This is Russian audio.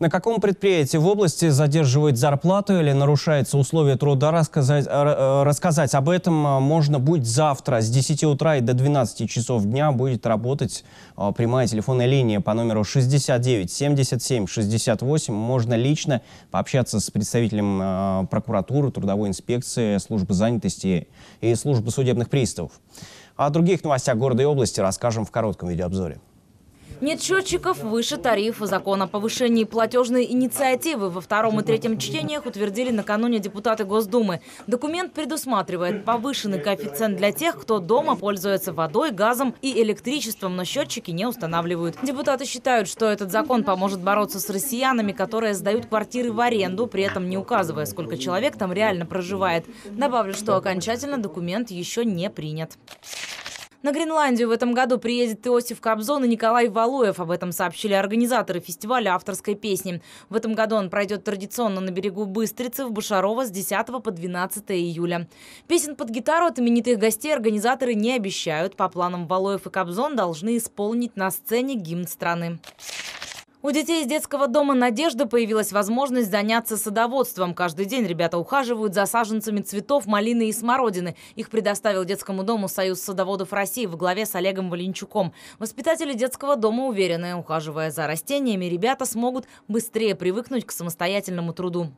На каком предприятии в области задерживают зарплату или нарушаются условия труда, рассказать, э, э, рассказать об этом э, можно будет завтра. С 10 утра и до 12 часов дня будет работать прямая телефонная линия по номеру 69 77 68. Можно лично пообщаться с представителем прокуратуры, трудовой инспекции, службы занятости и службы судебных приставов. О других новостях города и области расскажем в коротком видеообзоре. Нет счетчиков, выше тариф. Закон о повышении платежной инициативы во втором и третьем чтениях утвердили накануне депутаты Госдумы. Документ предусматривает повышенный коэффициент для тех, кто дома пользуется водой, газом и электричеством, но счетчики не устанавливают. Депутаты считают, что этот закон поможет бороться с россиянами, которые сдают квартиры в аренду, при этом не указывая, сколько человек там реально проживает. Добавлю, что окончательно документ еще не принят. На Гренландию в этом году приедет Иосиф Кобзон и Николай Валуев. Об этом сообщили организаторы фестиваля авторской песни. В этом году он пройдет традиционно на берегу Быстрицы в Бушарова с 10 по 12 июля. Песен под гитару от именитых гостей организаторы не обещают. По планам Валуев и Кобзон должны исполнить на сцене гимн страны. У детей из детского дома «Надежда» появилась возможность заняться садоводством. Каждый день ребята ухаживают за саженцами цветов, малины и смородины. Их предоставил детскому дому Союз садоводов России в главе с Олегом Валенчуком. Воспитатели детского дома уверены, ухаживая за растениями, ребята смогут быстрее привыкнуть к самостоятельному труду.